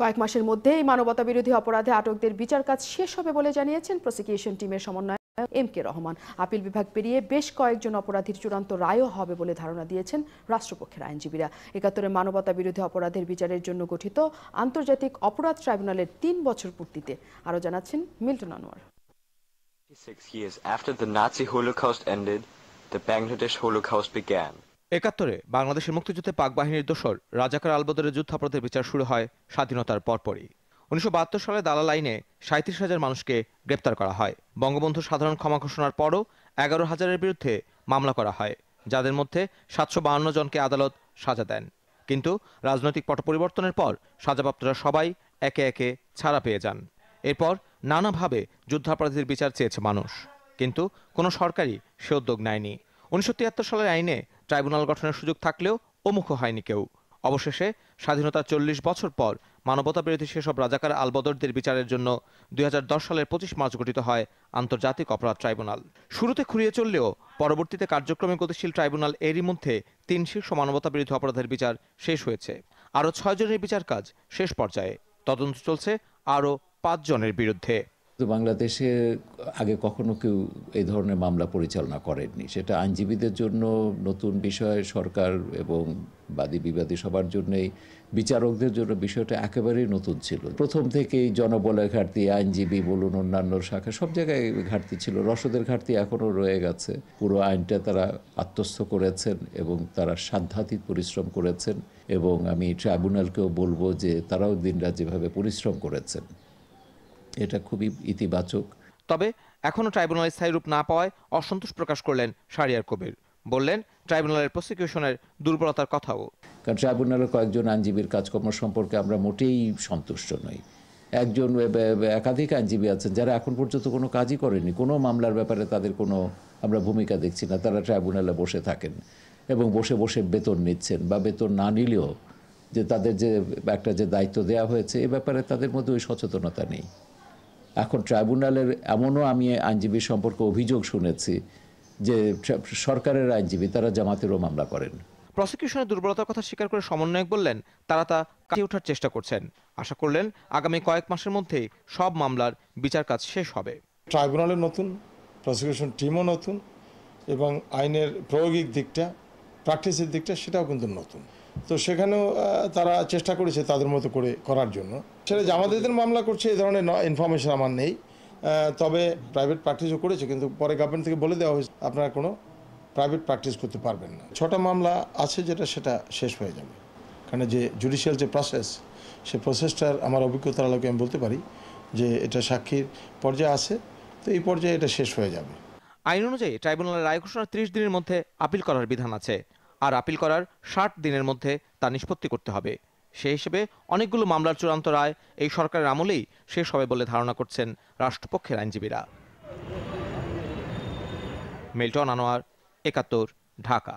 কয়েক মাসের মধ্যেই মানবতা বিরোধী অপরাধে আটকদের বিচার কাজ শেষ হবে বলে জানিয়েছেন প্রসিকিউশন টিমের সমন্বয়ক এম কে রহমান। আপিল বিভাগ পেরিয়ে বেশ কয়েকজন অপরাধীর চূড়ান্ত রায়ও হবে বলে ধারণা দিয়েছেন রাষ্ট্রপক্ষের আইনজীবীরা। একাত্তরে মানবতা বিরোধী অপরাধের বিচারের জন্য গঠিত আন্তর্জাতিক অপরাধ ট্রাইব্যুনালের তিন বছর পূর্তিতে আরও জানাচ্ছেন Milton Anwar. Six years after the Nazi Holocaust ended, the Bangladesh Holocaust began. একাত্তরে বাংলাদেশের মুক্তিযুদ্ধে পাক বাহিনীর দোসর রাজাকার আলবদরের যুদ্ধাপরাধের বিচার শুরু হয় স্বাধীনতার পরপরই। উনিশশো বাহাত্তর সালে দালাল আইনে সাঁত্রিশ হাজার মানুষকে গ্রেপ্তার করা হয়। বঙ্গবন্ধু সাধারণ ক্ষমা ঘোষণার পরও এগারো হাজারের বিরুদ্ধে মামলা করা হয়, যাদের মধ্যে সাতশো বাহান্ন জনকে আদালত সাজা দেন। কিন্তু রাজনৈতিক পট পরিবর্তনের পর সাজাপ্রাপ্তরা সবাই একে একে ছাড়া পেয়ে যান। এরপর নানাভাবে যুদ্ধাপরাধীর বিচার চেয়েছে মানুষ। কিন্তু কোনো সরকারই সে উদ্যোগ নেয়নি। উনিশশো তিয়াত্তর সালের আইনে ট্রাইব্যুনাল গঠনের সুযোগ থাকলেও অমুখ হয়নি কেউ। অবশেষে স্বাধীনতার চল্লিশ বছর পর মানবতা বিরোধী সেসব রাজাকার আলবদরদের বিচারের জন্য দুই হাজার দশ সালের পঁচিশ মার্চ গঠিত হয় আন্তর্জাতিক অপরাধ ট্রাইব্যুনাল। শুরুতে খুঁড়িয়ে চললেও পরবর্তীতে কার্যক্রমে গতিশীল ট্রাইব্যুনাল এরই মধ্যে তিন শীর্ষ মানবতা বিরোধী অপরাধের বিচার শেষ হয়েছে। আরও ছয় জনের বিচার কাজ শেষ পর্যায়ে। তদন্ত চলছে আরও পাঁচ জনের বিরুদ্ধে। তো বাংলাদেশে আগে কখনো কেউ এই ধরনের মামলা পরিচালনা করেননি। সেটা আইনজীবীদের জন্য নতুন বিষয়, সরকার এবং বাদী বিবাদী সবার জন্যই, বিচারকদের জন্য বিষয়টা একেবারেই নতুন ছিল। প্রথম থেকেই জনবলের ঘাটতি, আইনজীবী বলুন, অন্যান্য শাখা, সব জায়গায় ঘাটতি ছিল। রসদের ঘাটতি এখনও রয়ে গেছে। পুরো আইনটা তারা আত্মস্থ করেছেন এবং তারা সাধ্যাতীত পরিশ্রম করেছেন এবং আমি ট্রাইব্যুনালকেও বলব যে তারাও দিনরাত যেভাবে পরিশ্রম করেছেন। এটা খুবই ইতিবাচক। তবে এখনও ট্রাইব্যুনাল স্থায়ী রূপ না পাওয়ায় অসন্তোষ প্রকাশ করলেন শাহরিয়ার কবির। বললেন ট্রাইব্যুনালের প্রসিকিউশনের দুর্বলতার কথাও। কারণ ট্রাইব্যুনালের কয়েকজন আইনজীবীর কাজকর্ম সম্পর্কে আমরা মোটেই সন্তুষ্ট নই। একজন একাধিক আইনজীবী আছেন যারা এখন পর্যন্ত কোনো কাজই করেনি কোনো মামলার ব্যাপারে তাদের কোনো আমরা ভূমিকা দেখছি না। তারা ট্রাইব্যুনালে বসে থাকেন এবং বসে বসে বেতন নিচ্ছেন বা বেতন না নিলেও যে তাদের যে একটা যে দায়িত্ব দেওয়া হয়েছে এ ব্যাপারে তাদের মধ্যে ওই সচেতনতা নেই। এখন ট্রাইব্যুনালের এমনও আমি আইনজীবী সম্পর্কে অভিযোগ শুনেছি যে সরকারের আইনজীবী তারা জামাতেরও মামলা করেন। প্রসিকিউশনের দুর্বলতার কথা স্বীকার করে সমন্বয়ক বললেন তারা তা কাটিয়ে ওঠার চেষ্টা করছেন। আশা করলেন আগামী কয়েক মাসের মধ্যেই সব মামলার বিচার কাজ শেষ হবে। ট্রাইব্যুনালের নতুন প্রসিকিউশন টিমও নতুন এবং আইনের প্রয়োগিক দিকটা প্র্যাকটিসের দিকটা সেটাও কিন্তু নতুন। তো সেখানেও তারা চেষ্টা করেছে তাদের মতো করে করার জন্য। সেটা জামাতেদের মামলা করছে এই ধরনের ইনফরমেশন আমার নেই। তবে প্রাইভেট প্র্যাকটিসও করেছে, কিন্তু পরে গভর্নমেন্ট থেকে বলে দেওয়া হয়েছে, আপনারা কোনো প্রাইভেট প্র্যাকটিস করতে পারবেন না। ছটা মামলা আছে যেটা সেটা শেষ হয়ে যাবে। কারণ যে জুডিশিয়াল যে প্রসেস সেই প্রসেসটার আমার অভিজ্ঞতার আলোকে আমি বলতে পারি যে এটা সাক্ষীর পর্যায়ে আছে, তো এই পর্যায়ে এটা শেষ হয়ে যাবে। আইন অনুযায়ী ট্রাইব্যুনালের রায় ঘোষণার ত্রিশ দিনের মধ্যে আপিল করার বিধান আছে। আর আপিল করার ষাট দিনের মধ্যে তা নিষ্পত্তি করতে হবে। সে হিসেবে অনেকগুলো মামলার চূড়ান্ত রায় এই সরকারের আমলেই শেষ হবে বলে ধারণা করছেন রাষ্ট্রপক্ষের আইনজীবীরা। মিল্টন আনোয়ার, একাত্তর, ঢাকা।